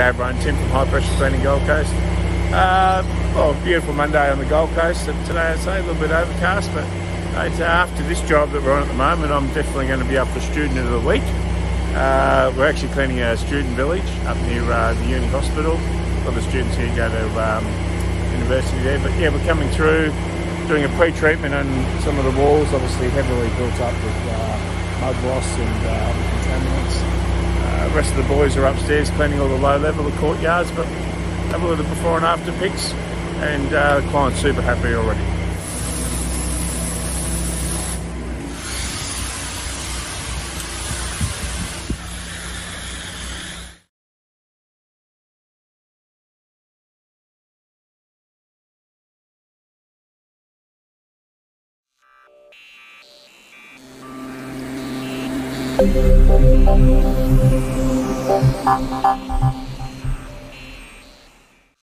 everyone, Tim from High Pressure Cleaning Gold Coast. Uh, well, beautiful Monday on the Gold Coast. Today I say a little bit overcast, but uh, after this job that we're on at the moment, I'm definitely going to be up for Student of the Week. Uh, we're actually cleaning a student village up near uh, the uni hospital. A lot of the students here go to um, university there, but yeah, we're coming through, doing a pre-treatment on some of the walls, obviously heavily built up with uh, mud loss and uh, contaminants. The rest of the boys are upstairs cleaning all the low level, the courtyards, but have a look the before and after pics, and uh, the client's super happy already. Thank you.